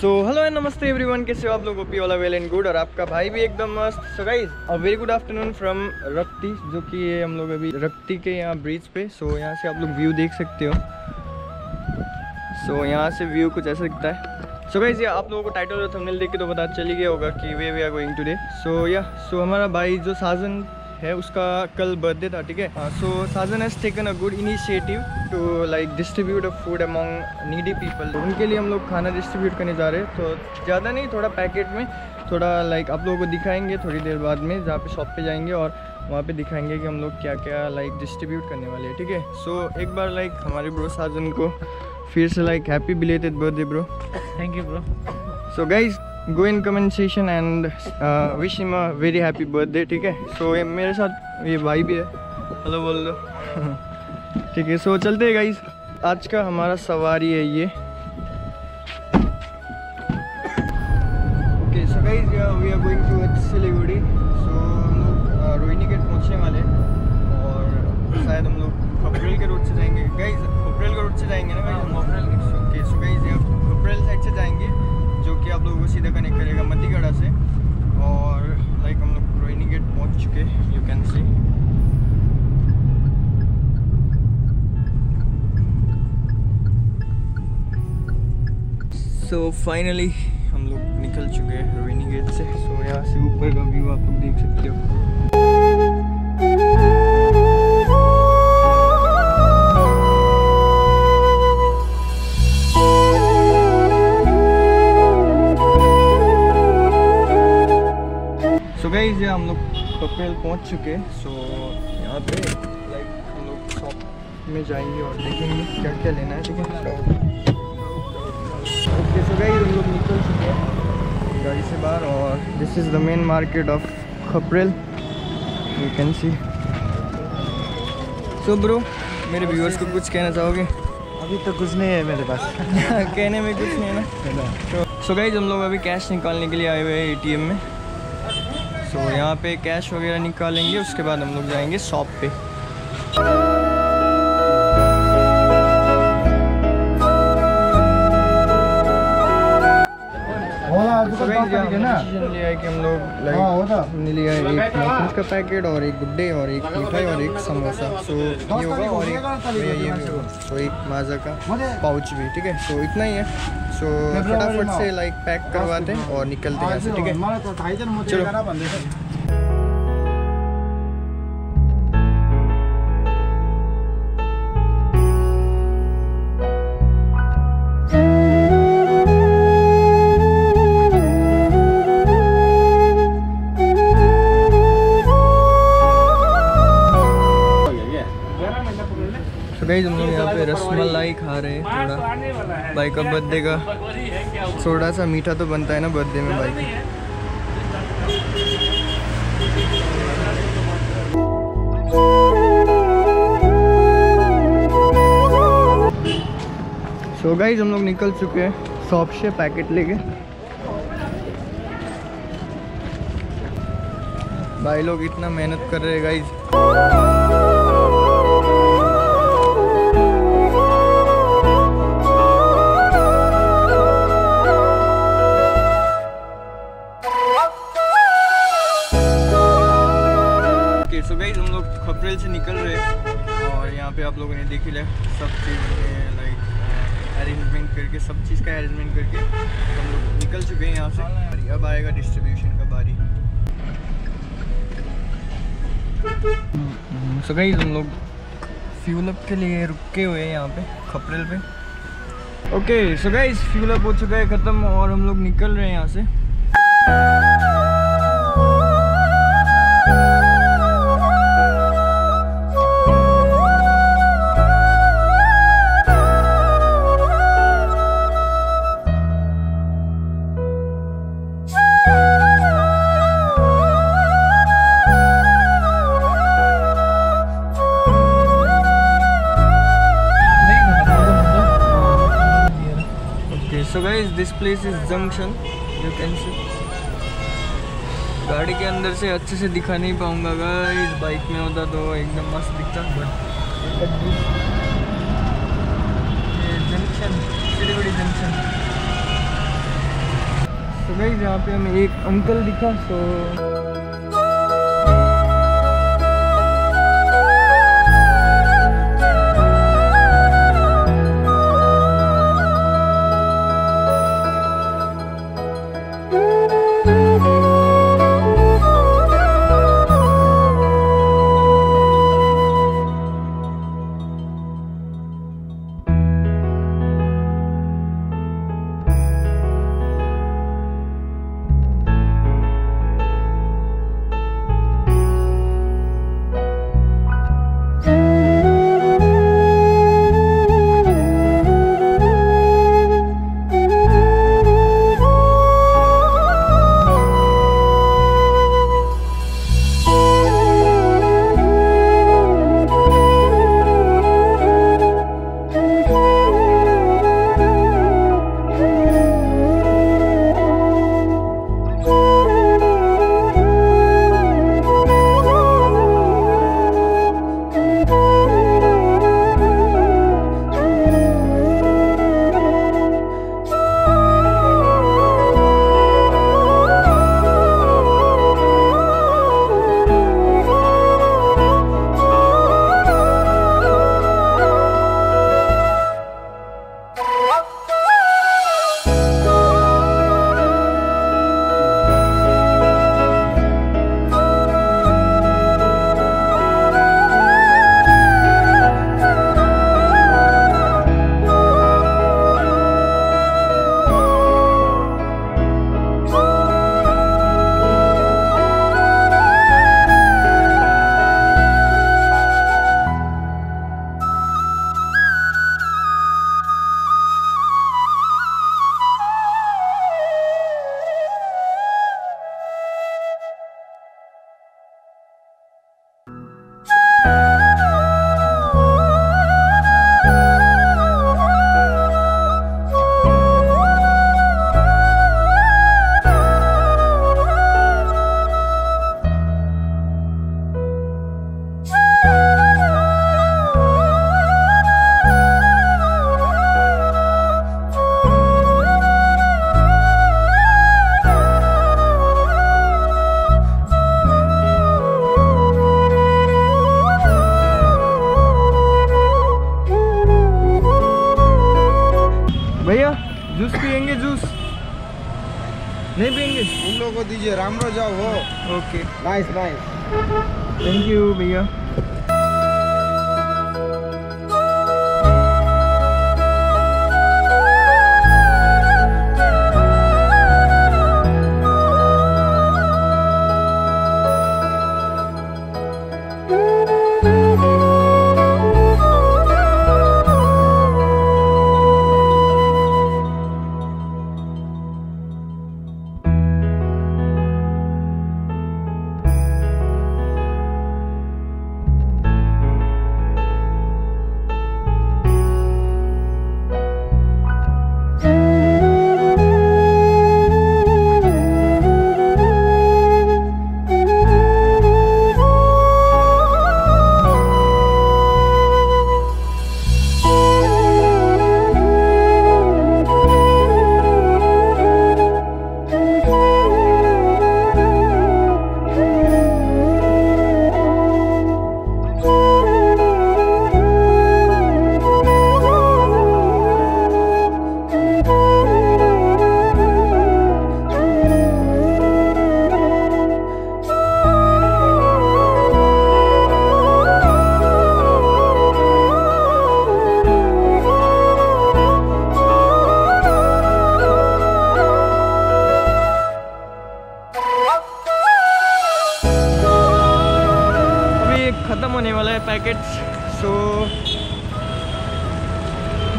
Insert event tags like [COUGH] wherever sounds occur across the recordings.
So hello and namaste everyone कैसे हो आप लोग? ओपी वाला वेल एंड गुड और आपका भाई भी एकदम मस्त. So guys a very good afternoon from Rakti जो कि ये हम लोग अभी रक्ति के यहाँ ब्रिज पे. सो so, यहाँ से आप लोग व्यू देख सकते हो. सो so, यहाँ से व्यू कुछ ऐसा दिखता है. सो गाइज़ ये आप लोगों को टाइटल और थंबनेल देख के तो पता चल ही गया होगा कि we we are going today so ya so हमारा भाई जो साजन है उसका कल बर्थडे था ठीक है? So Sajan has taken a good initiative to like distribute a food among needy people उनके लिए हम लोग खाना डिस्ट्रीब्यूट करने जा रहे हैं तो ज़्यादा नहीं थोड़ा पैकेट में थोड़ा लाइक आप लोगों को दिखाएँगे थोड़ी देर बाद में जहाँ पे शॉप पे जाएँगे और वहाँ पे दिखाएँगे कि हम लोग क्या क्या लाइक डिस्ट्रीब्यूट करने वाले हैं ठीक है? सो so, एक बार लाइक हमारे ब्रो साजन को फिर से like happy belated birthday bro thank you bro so guys go in comment session and wish him a very happy birthday ठीक है? सो ये मेरे साथ ये भाई भी है। हेलो बोल। दो ठीक है सो चलते हैं गाइज़ आज का हमारा सवारी है ये। Okay so guys we are going to Siliguri so हम लोग रोहिणी गेट पहुँचने वाले और शायद हम लोग खपरेल के रोड से जाएँगे। गाइज़ खपरेल के रोड से जाएँगे ना सीधा कनेक्ट करेगा मतीगढ़ा से। और लाइक हम लोग रोहिणी गेट पहुँच चुके you can see so finally हम लोग निकल चुके हैं रोहिणी गेट से। सो so, यहाँ से ऊपर का व्यू आप लोग देख सकते हो। गाइस ये हम लोग कपेल पहुँच चुके सो यहाँ पे लाइक हम लोग शॉप में जाएँगे और देखेंगे क्या क्या लेना है ठीक है? ओके सो गाइस हम लोग निकल चुके हैं गाड़ी से बाहर और this is the main market of Khaprail you can see so bro मेरे व्यूअर्स को कुछ कहना चाहोगे? अभी तो कुछ नहीं है मेरे पास। [LAUGHS] कहने में कुछ नहीं है ना? सो गाइज़ हम लोग अभी कैश निकालने के लिए आए हुए हैं एटीएम में। सो यहाँ पे कैश वगैरह निकालेंगे उसके बाद हम लोग जाएँगे शॉप पे। लिया है कि हम लोग लाइक हमने लिया एक मफिन्स का पैकेट और एक गुड्डे और एक मिठाई और एक समोसा। सो ये होगा और एक ये सो एक माजा का पाउच भी ठीक है? सो इतना ही है। सो फटाफट से लाइक पैक करवाते हैं और निकलते हैं ठीक है? चलो। बर्थडे का। थोड़ा सा मीठा तो बनता है ना बर्थडे में भाई। सो गाइस हम लोग निकल चुके हैं शॉप से पैकेट लेके। भाई लोग इतना मेहनत कर रहे हैं गाइस यहाँ से। अब आएगा डिस्ट्रीब्यूशन का बारी। सो गाइस हम लोग फ्यूल अप के लिए रुके हुए हैं यहाँ पे, खपरेल पे। Okay so guys fuel up हो चुका है ख़त्म और हम लोग निकल रहे हैं यहाँ से। Okay, so guys, this place is junction. You can see. गाड़ी के अंदर से अच्छे से दिखा नहीं पाऊँगा गाइस बाइक में होता तो एकदम मस्त दिखता but junction Siliguri junction guys यहाँ पे हमें एक अंकल दिखा सो भैया उन लोगों को दीजिए रामरो जाओ हो। Okay nice nice thank you भैया।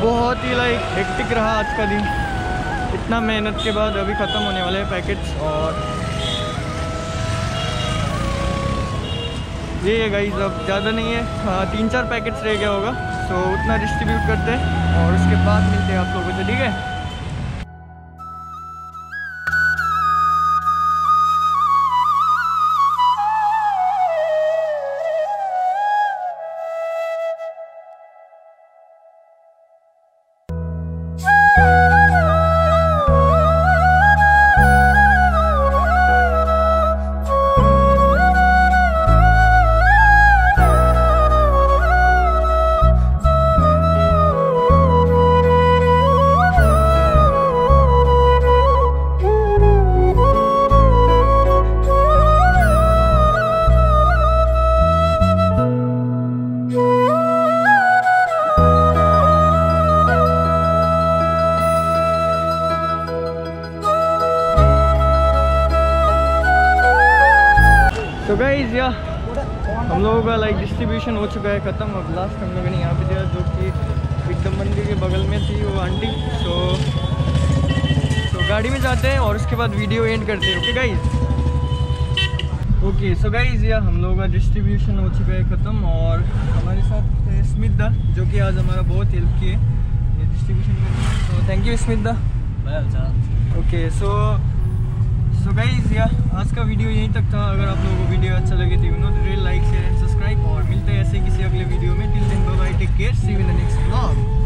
बहुत ही लाइक हेक्टिक रहा आज का दिन। इतना मेहनत के बाद अभी ख़त्म होने वाले हैं पैकेट्स और ये है गाइज़ अब ज़्यादा नहीं है। हाँ, तीन चार पैकेट्स रह गया होगा सो उतना डिस्ट्रीब्यूट करते हैं और उसके बाद मिलते हैं आप लोगों से ठीक है? गाइज़ या हम लोगों का लाइक डिस्ट्रीब्यूशन हो चुका है ख़त्म। अब लास्ट हम लोगों ने यहाँ पे दिया जो कि एकदम मंदिर के बगल में थी वो आंटी। सो तो गाड़ी में जाते हैं और उसके बाद वीडियो एंड करते हैं okay guys okay so guys ya हम लोगों का डिस्ट्रीब्यूशन हो चुका है ख़त्म और हमारे साथ है स्मिता जो कि आज हमारा बहुत हेल्प किए। ये डिस्ट्रीब्यूशन में तो thank you Smita okay so so guys ya आज का वीडियो यहीं तक था। अगर आप लोगों को वीडियो अच्छा लगे तो you know like share and subscribe और मिलते हैं ऐसे किसी अगले वीडियो में। Till then bye take care see you the next vlog